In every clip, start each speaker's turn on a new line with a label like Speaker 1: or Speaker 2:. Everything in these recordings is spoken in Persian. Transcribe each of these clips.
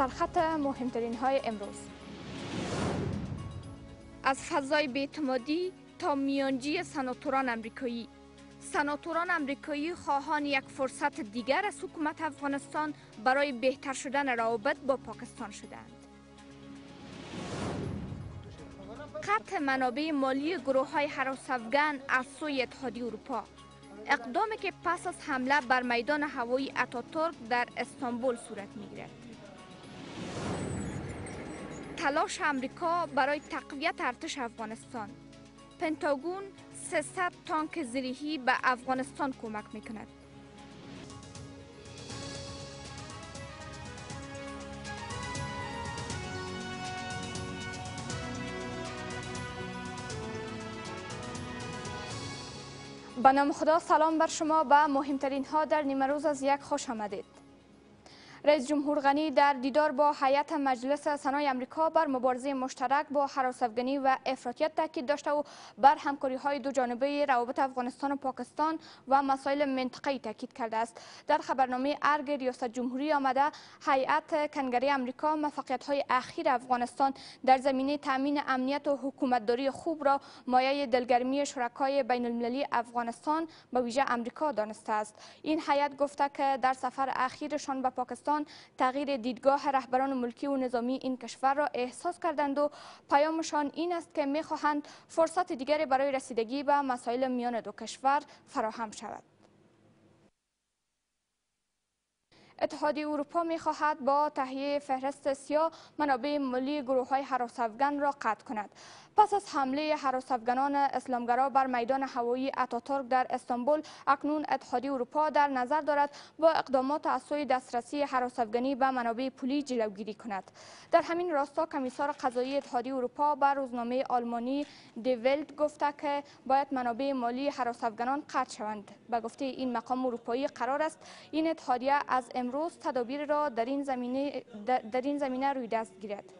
Speaker 1: سرخط مهمترین های امروز. از فضای بیتمادی تا میانجی سناتوران امریکایی. سناتوران امریکایی خواهان یک فرصت دیگر از حکومت افغانستان برای بهتر شدن روابط با پاکستان شدند. قطع منابع مالی گروه های افغان از سوی اتحادیه اروپا. اقدامی که پس از حمله بر میدان هوایی اتاتورک در استانبول صورت می‌گیرد. تلاش امریکا برای تقویت ارتش افغانستان. پنتاگون 300 تانک زیریهی به افغانستان کمک می‌کند. به نام خدا سلام بر شما به مهمترین ها در نیمه روز از یک خوش آمدید. رئیس جمهور غنی در دیدار با هیئت مجلس سنای امریکا بر مبارزه مشترک با حراس افغانی و افراطیت تاکید داشته و بر همکاری های دو جانبه روابط افغانستان و پاکستان و مسائل منطقه‌ای تاکید کرده است. در خبرنامه ارگ ریاست جمهوری آمده هیئت کنگره امریکا موفقیت های اخیر افغانستان در زمینه تامین امنیت و حکومتداری خوب را مایه دلگرمی شرکای بین المللی افغانستان به ویژه امریکا دانسته است. این هیئت گفته که در سفر اخیرشان به پاکستان تغییر دیدگاه رهبران ملکی و نظامی این کشور را احساس کردند و پیامشان این است که می‌خواهند فرصت دیگری برای رسیدگی به مسائل میان دو کشور فراهم شود. اتحادیه اروپا می خواهد با تهیه فهرست سیاه منابع مالی گروه های حراس افغان را قطع کند. پس از حمله حراس افغانان اسلامگرا بر میدان هوایی اتاتورک در استانبول اکنون اتحادیه اروپا در نظر دارد با اقدامات از سوی دسترسی حراس افغانی به منابع پولی جلوگیری کند. در همین راستا کمیسار قضایی اتحادیه اروپا بر روزنامه آلمانی دیولد گفته که باید منابع مالی حراس افغانان قطع شوند. به گفته این مقام اروپایی قرار است این اتحادیه از تدابیر را در این زمینه در این زمینه روی دست گیرد.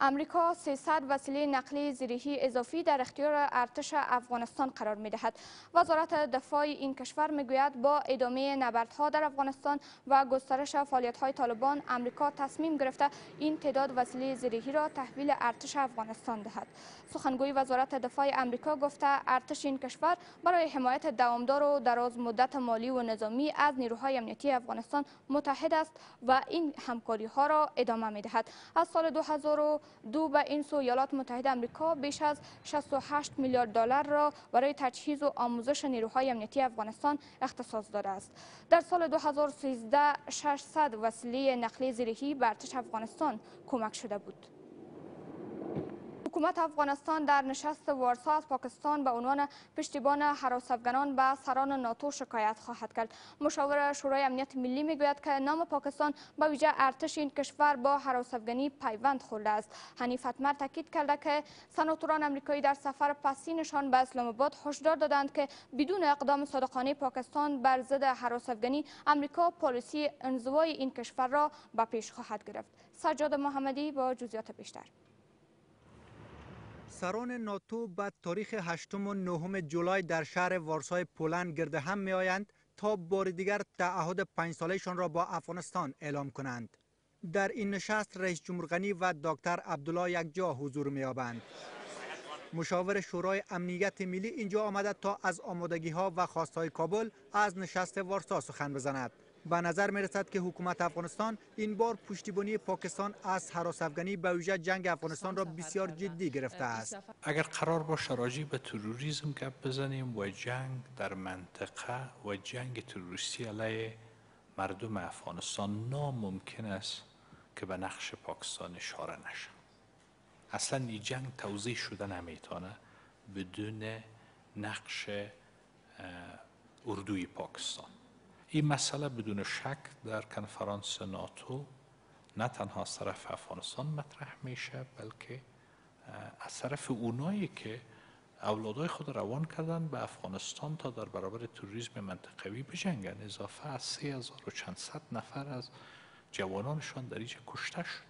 Speaker 1: امریکا 300 وسیله نقلیه زیرهی اضافی در اختیار ارتش افغانستان قرار می دهد. وزارت دفاع این کشور می گوید با ادامه نبردها در افغانستان و گسترش فعالیت های طالبان امریکا تصمیم گرفته این تعداد وسیله زیرهی را تحویل ارتش افغانستان دهد. سخنگوی وزارت دفاع امریکا گفته ارتش این کشور برای حمایت دوامدار و دراز مدت مالی و نظامی از نیروهای امنیتی افغانستان متحد است و این همکاری ها را ادامه می دهد. از سال 2000 دو به این سو ایالات متحده آمریکا بیش از 68 میلیارد دلار را برای تجهیز و آموزش نیروهای امنیتی افغانستان اختصاص داده است. در سال 2013 600 وسیله نقلیه زیرهی به ارتش افغانستان کمک شده بود. حکومت افغانستان در نشست وارسا از پاکستان به عنوان پشتیبان حراس افغانان به سران ناتو شکایت خواهد کرد. مشاور شورای امنیت ملی می‌گوید که نام پاکستان به ویژه ارتش این کشور با حراس افغانی پیوند خورده است. حنیف اتمر تاکید کرده که سناتوران امریکایی در سفر پسینشان به اسلام آباد هشدار دادند که بدون اقدام صادقانه پاکستان بر ضد حراس افغانی امریکا پالیسی انزوای این کشور را به پیش خواهد گرفت. سجاد محمدی با جزئیات بیشتر.
Speaker 2: سران ناتو به تاریخ هشتم و نهم جولای در شهر وارسای پولند گرد هم می آیند تا بار دیگر تعهد پنج سالهشان را با افغانستان اعلام کنند. در این نشست رئیس جمهور غنی و دکتر عبدالله یکجا حضور می یابند. مشاور شورای امنیت ملی اینجا آمده تا از آمادگی ها و خواستهای کابل از نشست وارسا سخن بزند. به نظر می رسد که حکومت افغانستان این بار پشتیبانی پاکستان از حراس افغانی به ویژه جنگ افغانستان را بسیار جدی گرفته است.
Speaker 3: اگر قرار باشه راجع به تروریسم گپ بزنیم و جنگ در منطقه و جنگ تروریستی علیه مردم افغانستان ناممکن است که به نقش پاکستان اشاره نشه. اصلا این جنگ توضیح شده نمی‌تونه بدون نقش اردوی پاکستان. این مسئله بدون شک در کنفرانس ناتو نه تنها از طرف افغانستان مطرح میشه بلکه از طرف اونایی که اولادای خود روان کردن به افغانستان تا در برابر توریسم منطقوی بجنگن. اضافه از سه هزار و چند صد نفر از جوانانشان در اینجا کشته شد.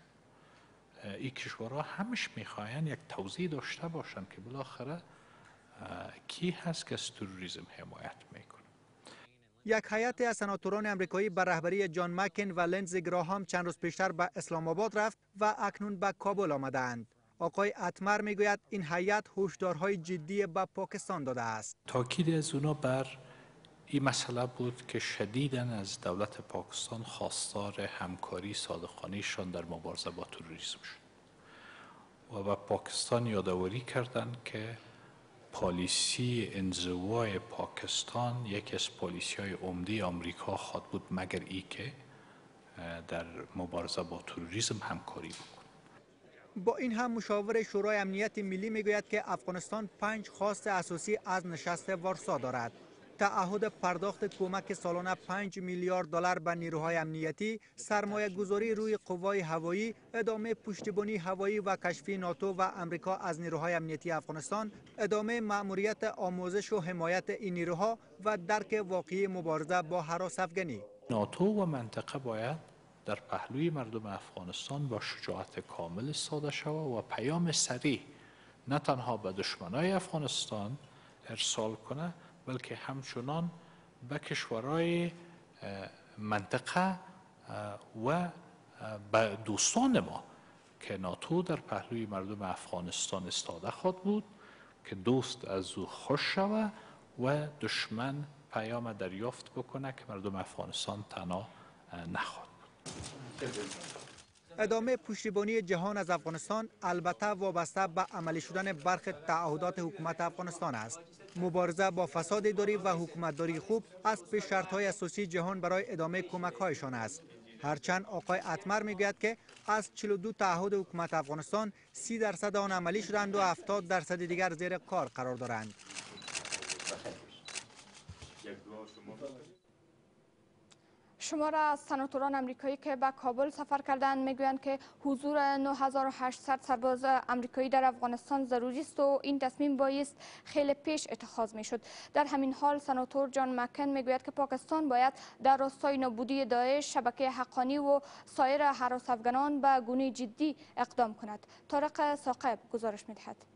Speaker 3: این کشورها همش می‌خواین یک توضیح داشته باشند که بالاخره کی هست که از تروریسم حمایت می‌کنه.
Speaker 2: یک هیئت از سناتوران امریکایی به رهبری جان مکن و لنز گراهام چند روز پیشتر به اسلام آباد رفت و اکنون به کابل آمدند. آقای اتمر می‌گوید این هیئت هشدارهای جدی به پاکستان داده است.
Speaker 3: تاکید از اونا بر این مسئله بود که شدیدا از دولت پاکستان خواستار همکاری صادقانهشان در مبارزه با تروریسم شد و به پاکستان یادآوری کردند که پالیسی انزوای پاکستان یکی از پالیسی های عمده آمریکا خواد بود مگر ای که در مبارزه با تروریسم همکاری بکن.
Speaker 2: با این هم مشاور شورای امنیت ملی می‌گوید که افغانستان پنج خواست اساسی از نشست وارسا دارد. تعهد پرداخت کمک سالانه 5 میلیارد دلار به نیروهای امنیتی، سرمایه گذاری روی قوای هوایی، ادامه پشتیبانی هوایی و کشفی ناتو و امریکا از نیروهای امنیتی افغانستان، ادامه مأموریت آموزش و حمایت این نیروها و درک واقعی مبارزه با حراس افغانی.
Speaker 3: ناتو و منطقه باید در پهلوی مردم افغانستان با شجاعت کامل ساده شود و پیام سریع نه تنها به دشمنای افغانستان ارسال کنه بلکه همچنان به کشورهای منطقه و به دوستان ما که ناتو در پهلوی مردم افغانستان استاده خواهد بود که دوست از او خوش شود و دشمن پیام دریافت بکنه که مردم افغانستان تنها نخواهد بود
Speaker 2: ادامه پشتیبانی جهان از افغانستان البته وابسته به عملی شدن برخ تعهدات حکومت افغانستان است. مبارزه با فساد اداری و حکومتداری خوب از پیش شرط های اساسی جهان برای ادامه کمک هایشان است. هرچند آقای اتمر می‌گوید که از 42 تعهد حکومت افغانستان 30 درصد آن عملی شدند و 70 درصد دیگر زیر کار قرار دارند.
Speaker 1: شماره از سناتوران امریکایی که به کابل سفر کردند می‌گویند که حضور 9800 سرباز امریکایی در افغانستان ضروری است و این تصمیم بایست خیلی پیش اتخاذ می‌شد. در همین حال سناتور جان مکن می‌گوید که پاکستان باید در راستای نابودی داعش شبکه حقانی و سایر حراس افغانان به گونه جدی اقدام کند. طارق ساقب گزارش می‌دهد.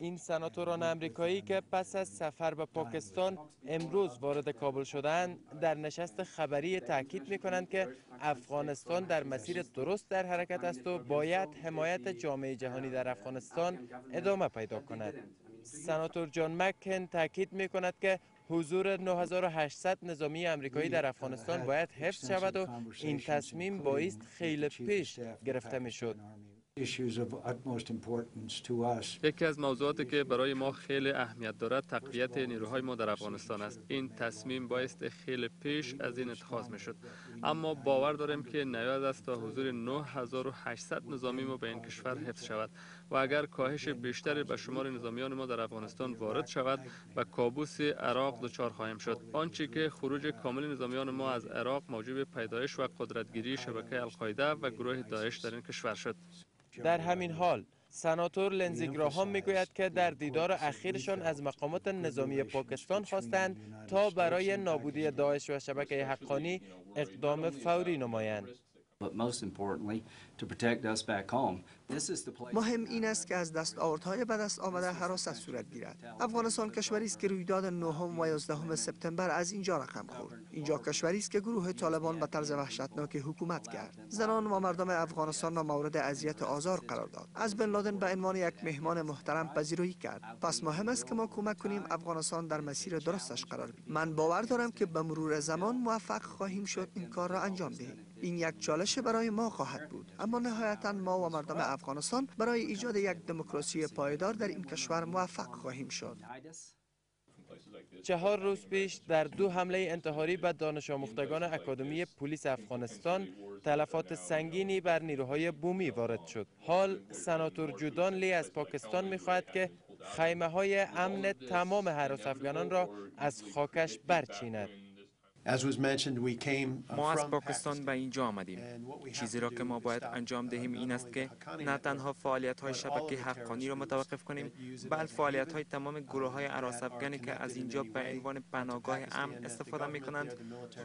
Speaker 4: این سناتوران امریکایی که پس از سفر به پاکستان امروز وارد کابل شدند در نشست خبری تاکید می کنند که افغانستان در مسیر درست در حرکت است و باید حمایت جامعه جهانی در افغانستان ادامه پیدا کند. سناتور جان مکن تاکید می کند که حضور 9800 نظامی امریکایی در افغانستان باید حفظ شود و این تصمیم بایست خیلی پیش گرفته می شد
Speaker 5: یکی از موضوعاتی که برای ما خیلی اهمیت دارد تقویت نیروهای ما در افغانستان است. این تصمیم بایست خیلی پیش از این اتخاذ می شد اما باور داریم که نیاز است تا حضور 9800 نظامی ما به این کشور حفظ شود و اگر کاهش بیشتری به شمار نظامیان ما در افغانستان وارد شود به کابوس عراق دچار خواهیم شد. آنچه که خروج کامل نظامیان ما از عراق موجب پیدایش و قدرتگیری شبکه القاعده و گروه داعش در این کشور شد.
Speaker 4: در همین حال سناتور لنزی گراهام می‌گوید که در دیدار اخیرشان از مقامات نظامی پاکستان خواستند تا برای نابودی داعش و شبکه حقانی اقدام فوری نمایند.
Speaker 6: مهم این است که از دست آوردهای به دست آمده حراست صورت گیرد. افغانستان کشوری است که رویداد نهم و یازدهم سپتامبر از اینجا رقم خورد. اینجا کشوری است که گروه طالبان به طرز وحشتناک حکومت کرد. زنان و مردم افغانستان را مورد اذیت آزار قرار داد. از بن لادن به عنوان یک مهمان محترم پذیرایی کرد. پس مهم است که ما کمک کنیم افغانستان در مسیر درستش قرار بگیرد. من باور دارم که به مرور زمان موفق خواهیم شد این کار را انجام دهیم. این یک چالش برای ما خواهد بود. اما نهایتا ما و مردم افغانستان برای ایجاد یک دموکراسی پایدار در این کشور موفق خواهیم شد.
Speaker 4: چهار روز پیش در دو حمله انتحاری به دانش آموختگان اکادمی پلیس افغانستان تلفات سنگینی بر نیروهای بومی وارد شد. حال سناتور جودان لی از پاکستان می‌خواهد که خیمه های امن تمام حراس افغانان را از خاکش برچیند.
Speaker 7: ما از پاکستان به اینجا آمدیم. چیزی را که ما باید انجام دهیم این است که نه تنها فعالیت های شبکه حقانی را متوقف کنیم بل فعالیت های تمام گروه های عراس افغانی که از اینجا به عنوان پناهگاه امن استفاده می کنند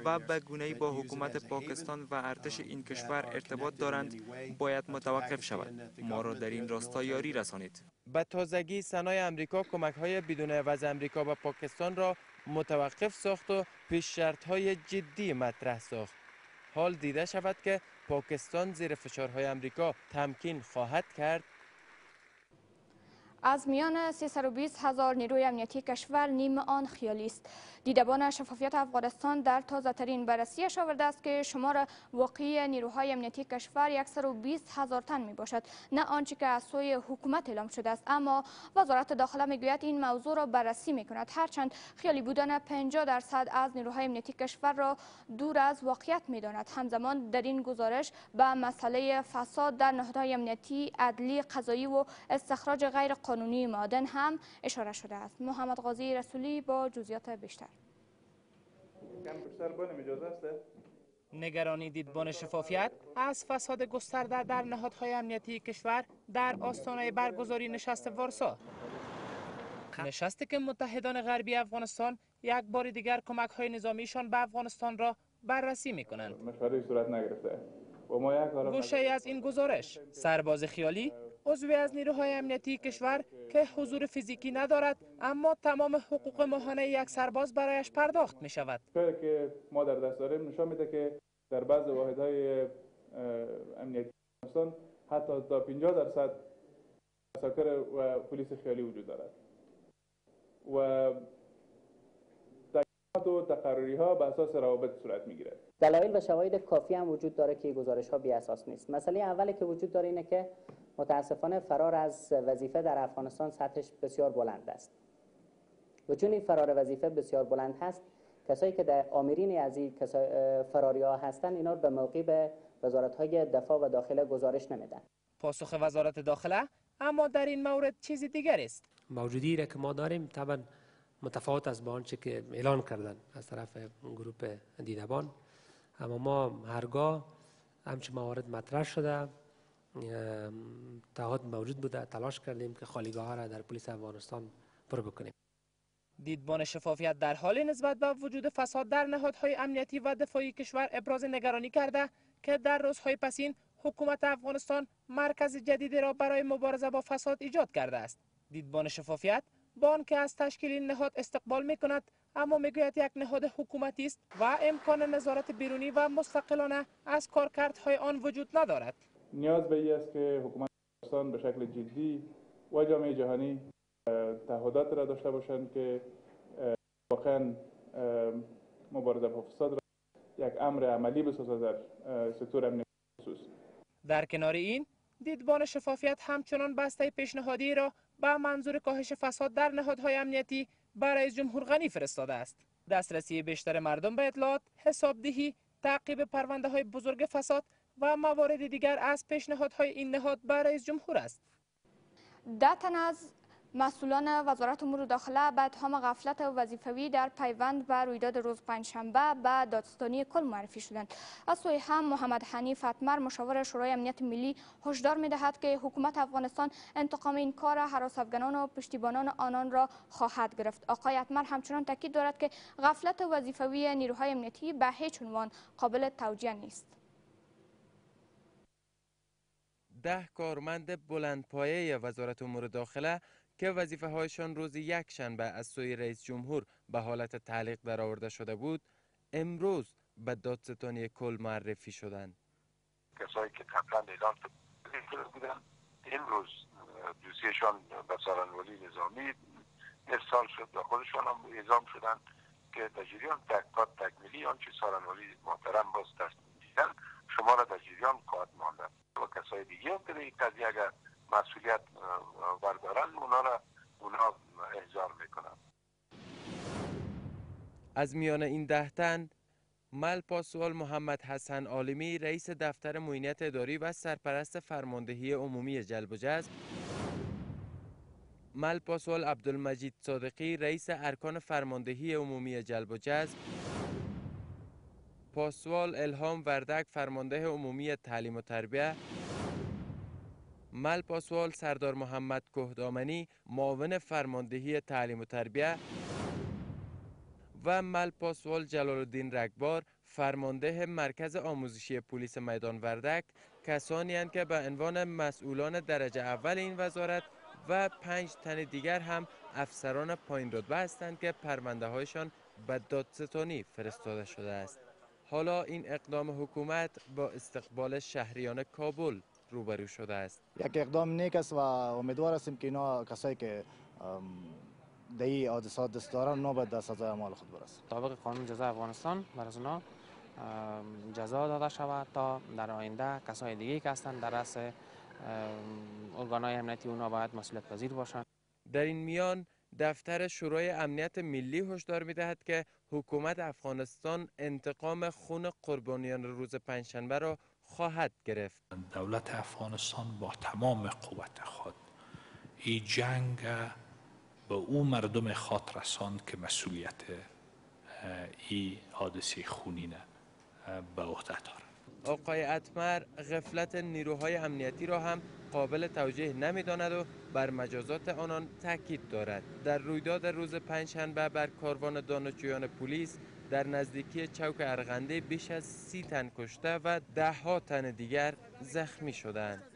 Speaker 7: و به گونه با حکومت پاکستان و ارتش این کشور ارتباط دارند باید متوقف شود. ما را در این راستا یاری رسانید.
Speaker 4: به تازگی سنای امریکا کمک های بدون عوض امریکا به پاکستان را متوقف ساخت و پیش های جدی مطرح ساخت. حال دیده شود که پاکستان زیر فشارهای امریکا تمکین خواهد کرد
Speaker 1: از میان 320 هزار نیروی امنیتی کشور نیم آن خیالی است. دیدبان شفافیت افغانستان در تازه ترین بررسیش آورده است که شمار واقعی نیروهای امنیتی کشور 120 هزار تن می باشد نه آنچه که از سوی حکومت اعلام شده است اما وزارت داخله می‌گوید این موضوع را بررسی می کند هرچند خیالی بودن 50 درصد از نیروهای امنیتی کشور را دور از واقعیت می داند همزمان در این گزارش به مسئله فساد در نهادهای امنیتی عدلی قضایی و استخراج غیر قانونی معادن هم اشاره شده است. محمد غازی رسولی با جزئیات بیشتر.
Speaker 8: نگرانی دیدبان شفافیت از فساد گسترده در نهادهای امنیتی کشور در آستانه برگزاری نشست وارسا. نشستی که متحدان غربی افغانستان یک بار دیگر کمک های نظامیشان به افغانستان را بررسی می کنند.
Speaker 9: صورت نگرفته.
Speaker 8: گوشه از این گزارش سرباز خیالی عضوی از نیروهای امنیتی کشور که حضور فیزیکی ندارد اما تمام حقوق ماهانه یک سرباز برایش پرداخت می شود
Speaker 9: که ما در دست داریم نشان میده که در بعض واحدهای امنیتی افغانستان حتی تا 50 درصد ساکر و پلیس خیالی وجود دارد. و و تقرری ها به اساس روابط صورت می‌گیره
Speaker 10: دلایل و شواهد کافی هم وجود داره که گزارش ها بی اساس نیست. مسئله اولی که وجود داره اینه که متاسفانه فرار از وظیفه در افغانستان سطحش بسیار بلند است. و چون این فرار وظیفه بسیار بلند هست کسایی که در آمرین از این فراری ها هستن اینا رو به موقع به وزارت های دفاع و داخله گزارش نمیدن.
Speaker 8: پاسخ وزارت داخله اما در این مورد چیز دیگر است.
Speaker 11: موجودی را که ما داریم طبعا متفاوت از با آنچه که اعلان کردن از طرف گروپ دیدبان. اما ما هرگاه همچه موارد مطرح شده تعهد موجود بوده. تلاش کردیم که خالیگاه ها را در پلیس افغانستان پر بکنیم.
Speaker 8: دیدبان شفافیت در حال نسبت به وجود فساد در نهادهای امنیتی و دفاعی کشور ابراز نگرانی کرده که در روزهای پسین حکومت افغانستان مرکز جدیدی را برای مبارزه با فساد ایجاد کرده است. دیدبان شفافیت با که از تشکیل این نهاد استقبال می کند اما می‌گوید یک نهاد حکومتی است و امکان نظارت بیرونی و مستقلانه از کارکردهای آن وجود ندارد.
Speaker 9: نیاز به ای است که حکومت افغانستان به شکل جدی و جامعه جهانی تعهدات را داشته باشند که واقعا مبارزه با فساد را یک امر عملی بسازد در سکتور امنیتی خصوص
Speaker 8: در کنار این دیدبان شفافیت همچنان بسته پیشنهادی را به منظور کاهش فساد در نهادهای امنیتی برای جمهور غنی فرستاده است. دسترسی بیشتر مردم به اطلاعات حسابدهی تعقیب پرونده های بزرگ فساد و موارد دیگر از پیشنهادهای این نهاد برای جمهور است.
Speaker 1: ده تن از مسئولان وزارت امور داخله به اتهام غفلت وظیفوی در پیوند به رویداد روز پنجشنبه به دادستانی کل معرفی شدند. از سوی هم محمد حنیف اتمر مشاور شورای امنیت ملی هشدار می‌دهد که حکومت افغانستان انتقام این کار هراس افغانان و پشتیبانان آنان را خواهد گرفت. آقای اتمر همچنان تاکید دارد که غفلت وظیفوی نیروهای امنیتی به هیچ عنوان قابل توجیه نیست.
Speaker 4: ده کارمند بلندپایه وزارت امور داخله که وظیفه هایشان روز یک شنبه از سوی رئیس جمهور به حالت تعلیق درآورده شده بود امروز به دادستانی کل معرفی شدند.
Speaker 12: کسایی که قبلا اعلام بودن امروز دوسیشان به سارنولی نظامی ارسال شد و خودشان هم اعزام شدن که در جریان تحقیقات تکمیلی آنچه سارنولی محترم باز تصمیم دیدن شما را در جریان خواهد ماندن و کسای دیگه هم که این قضیه اگر مسئولیت بردارن اونا را اونا احضار می‌کنن
Speaker 4: از میان این ده تن مل پاسوال محمد حسن عالمی رئیس دفتر معینیت اداری و سرپرست فرماندهی عمومی جلب و جذب. مل پاسوال عبدالمجید صادقی رئیس ارکان فرماندهی عمومی جلب و جذب. پاسوال الهام وردک فرمانده عمومی تعلیم و تربیه. مل پاسوال سردار محمد کهدامنی معاون فرماندهی تعلیم و تربیه. و مل پاسوال جلال الدین رگبار فرمانده مرکز آموزشی پلیس میدان وردک. کسانی هستند که به عنوان مسئولان درجه اول این وزارت و پنج تن دیگر هم افسران پایین رتبه هستند که پرونده هایشان به دادستانی فرستاده شده است. حالا این اقدام حکومت با استقبال شهریان کابل روبرو شده است.
Speaker 13: یک اقدام نیک است و امیدوار هستیم که اینا کسایی که در این حادثات دست دارن نوبت در سزای اعمال خود برسند
Speaker 14: طابق قانون جزای افغانستان بر از اونا جزا داده شود تا در آینده کسای دیگه که هستند در رأس ارگانهای امنیتی اونا باید مسئولیت پذیر باشند.
Speaker 4: در این میان دفتر شورای امنیت ملی هشدار می‌دهد که حکومت افغانستان انتقام خون قربانیان روز پنجشنبه را خواهد گرفت.
Speaker 3: دولت افغانستان با تمام قوت خود این جنگ به او مردم خاط رساند که مسئولیت این حادثه خونینه به عهده دارد.
Speaker 4: آقای اتمر غفلت نیروهای امنیتی را هم قابل توجیه نمی‌داند و بر مجازات آنان تاکید دارد. در رویداد روز پنجشنبه بر کاروان دانشجویان پلیس در نزدیکی چوک ارغنده بیش از سی تن کشته و ده ها تن دیگر زخمی شدند.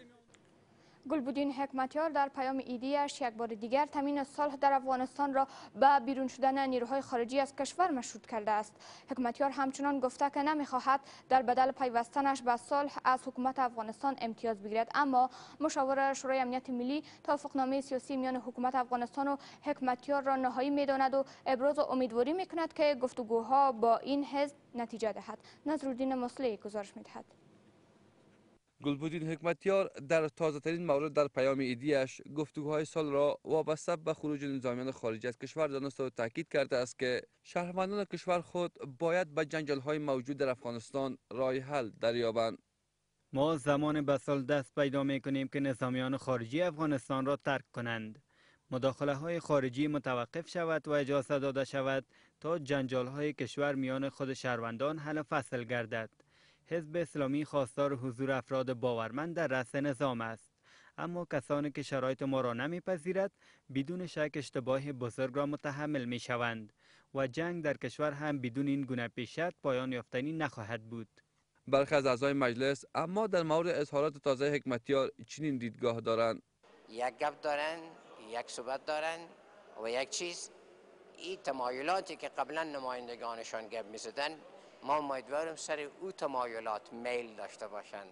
Speaker 1: گلبودین حکمتیار در پیام ایدیش یک بار دیگر تامین صلح در افغانستان را به بیرون شدن نیروهای خارجی از کشور مشروط کرده است. حکمتیار همچنان گفته که نمی‌خواهد در بدل پیوستنش به صلح از حکومت افغانستان امتیاز بگیرد اما مشاور شورای امنیت ملی توافقنامه سیاسی میان حکومت افغانستان و حکمتیار را نهایی می‌داند و ابراز امیدواری می‌کند که گفتگوها با این حزب نتیجه دهد. نظرالدین مصلحی گزارش می‌دهد.
Speaker 15: گلبودین حکمتیار در تازه ترین مورد در پیام ایدیش گفتگوهای سال را وابسته به خروج نظامیان خارجی از کشور دانسته و تاکید کرده است که شهروندان کشور خود باید به جنجال های موجود در افغانستان رای حل دریابند.
Speaker 16: ما زمان بسال دست پیدا می کنیم که نظامیان خارجی افغانستان را ترک کنند. مداخله های خارجی متوقف شود و اجازه داده شود تا جنجال های کشور میان خود شهروندان حل فصل گردد. حزب اسلامی خواستار حضور افراد باورمند در رأس نظام است. اما کسانی که شرایط ما را نمیپذیرد بدون شک اشتباه بزرگ را متحمل می شوند و جنگ در کشور هم بدون این گونه پیشت پایان یافتنی نخواهد بود.
Speaker 15: برخی از اعضای مجلس اما در مورد اظهارات تازه حکمتیار چنین دیدگاه دارند.
Speaker 17: یک گپ دارن یک صحبت دارن و یک چیز. این تمایلاتی که قبلا نمایندگانشان گپ می‌زدن ما امیدوارم سر او تمایلات میل داشته باشند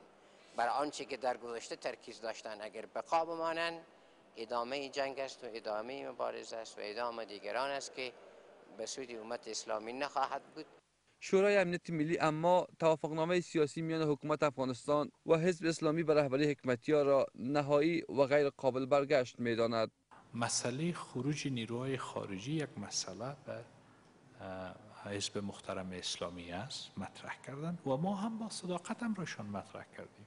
Speaker 17: بر آنچه که در گذشته ترکیز داشتن اگر بقا بمانند ادامه جنگ است و ادامه مبارزه است و ادامه دیگران است که به سود امت اسلامی نخواهد بود.
Speaker 15: شورای امنیت ملی اما توافقنامه سیاسی میان حکومت افغانستان و حزب اسلامی به رهبری حکمتیار را نهایی و غیر قابل برگشت می‌داند.
Speaker 3: مسئله خروج نیروهای خارجی یک مسئله به حزب محترم اسلامی است مطرح کردن. و ما هم با صداقت هم رایشان مطرح کردیم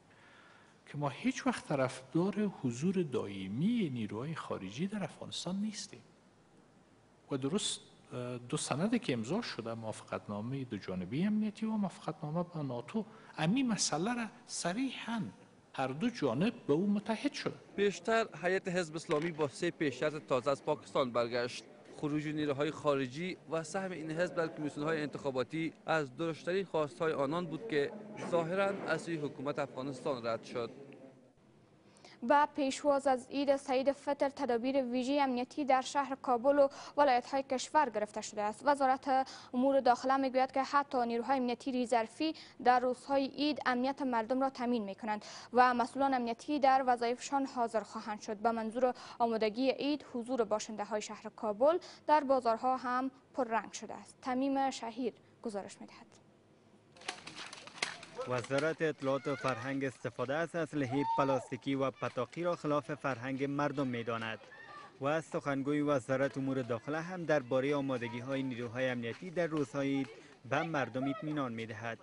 Speaker 3: که ما هیچ وقت طرفدار حضور دائمی نیروهای خارجی در افغانستان نیستیم. و درست دو سنده که امضا شده موافقتنامه دو جانبی امنیتی و موافقتنامه با ناتو امی مسئله را صریحا هر دو جانب به او متحد شده.
Speaker 15: بیشتر حیات حزب اسلامی با سه پیشرت تازه از پاکستان برگشت. خروج نیروهای خارجی و سهم این حزب در کمیسیون های انتخاباتی از درشترین خواستهای آنان بود که ظاهرا از حکومت افغانستان رد شد.
Speaker 1: و پیشواز از عید سعید فطر تدابیر ویژه امنیتی در شهر کابل و ولایت های کشور گرفته شده است. وزارت امور داخله می‌گوید که حتی نیروهای امنیتی ریزرفی در روزهای عید امنیت مردم را تامین می کنند و مسئولان امنیتی در وظایفشان حاضر خواهند شد. به منظور آمادگی عید حضور باشنده های شهر کابل در بازارها هم پررنگ شده است. تمیم شهیر گزارش می‌دهد.
Speaker 16: وزارت اطلاعات و فرهنگ استفاده از اسلحه پلاستیکی و پتاقی را خلاف فرهنگ مردم می داند و سخنگوی وزارت امور داخله هم درباره آمادگی های نیروهای امنیتی در روزهای به مردم اطمینان می دهد.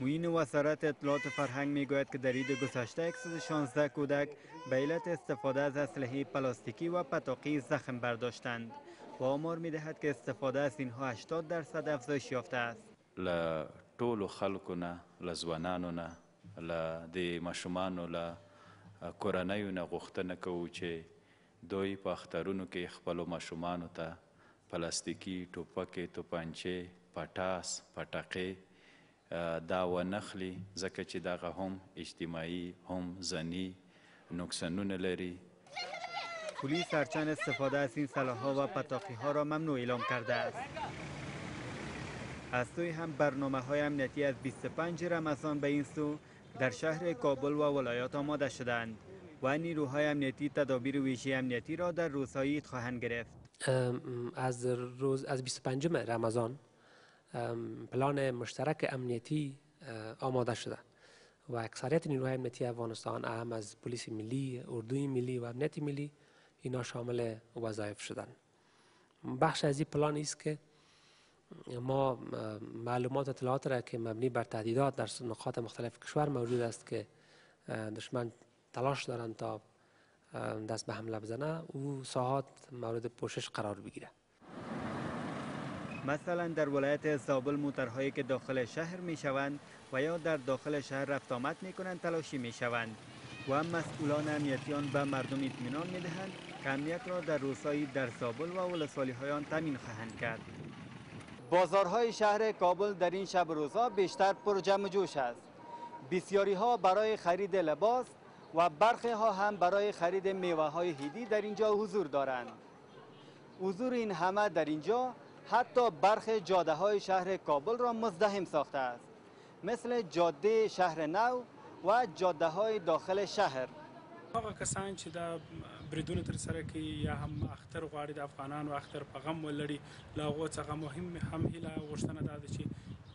Speaker 16: معین وزارت اطلاعات فرهنگ می گوید که در عید گذشته 116 کودک به علت استفاده از اسلحه پلاستیکی و پتاقی زخم برداشتند و آمار می دهد که استفاده از اینها 80 درصد افزایش یافته است.
Speaker 18: ټولو خلکو نه له ځوانانو نه له د ماشومانو له کورنیو نه غوښتنه کوو چې دوی په اخترونو کې خپلو ماشومانو ته پلاستیکي ټوپکې توپانچې پټاس پټقې دا ونخلي ځکه چې دغه هم اجتماعي هم ځني نقصانونه لري.
Speaker 16: پلیس هرچند استفاده از این سلاح‌ها و پتاقی‌ها را ممنوع اعلام کرده است از سوی هم برنامه های امنیتی از 25 رمضان به این سو در شهر کابل و ولایات آماده شدند و نیروهای امنیتی تدابیر ویژه امنیتی را در روزهای عید خواهند گرفت.
Speaker 11: از روز از 25 رمضان پلان مشترک امنیتی آماده شده و اکثریت نیروهای امنیتی افغانستان اهم از پلیس ملی، اردوی ملی و امنیت ملی اینا شامل وظایف شدن. بخش از این پلان است که ما معلومات اطلاعات را که مبنی بر تهدیدات در نقاط مختلف کشور موجود است که دشمن تلاش دارند تا دست به حمله بزنه او ساحات مورد پوشش قرار بگیره.
Speaker 16: مثلا در ولایت زابل موترهایی که داخل شهر می شوند و یا در داخل شهر رفت آمد می کنند تلاشی می شوند و مسئولان امنیتیان به مردم اطمینان می دهند که امنیت را در روزهای در زابل و ولسوالی هایان تامین خواهند کرد. بازارهای شهر کابل در این شب روزها بیشتر پر جمع جوش است. بسیاری ها برای خرید لباس و برخی ها هم برای خرید میوه های هیدی در اینجا حضور دارند. حضور این همه در اینجا حتی برخی جاده های شهر کابل را مزدحم ساخته است. مثل جاده شهر نو و جاده های داخل شهر.
Speaker 19: کسان بریدونه تر سره کوي یا هم اختر غواړي د افغانانو اختر په غم ولري له هغو څخه مهم هم هیله غوښتنه ده چې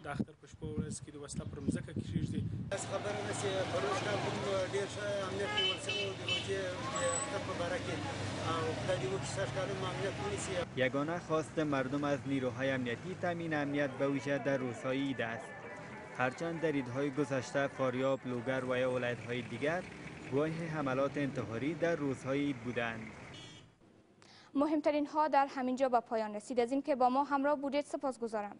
Speaker 19: د اختر په شپه ورځ کې د وسله پر مځکه کښېږدي
Speaker 20: داسې خبره نه چې پروژ کال کوم ډېر ښه امنیت نیول شوی و د د اختر په باره کې. او خدای وکړي سږ کال هم امنیت ونیسي.
Speaker 16: یگانه خواست مردم از نیروهای امنیتی تامین امنیت به ویژه در روزهای عید است. هرچند در عیدهای گذشته فاریاب لوگر و یا ولایت‌های دیگر گواه حملات انتحاری در روزهای بودند.
Speaker 1: مهمترین ها در همینجا به پایان رسید از اینکه با ما همراه بودید سپاسگزارم.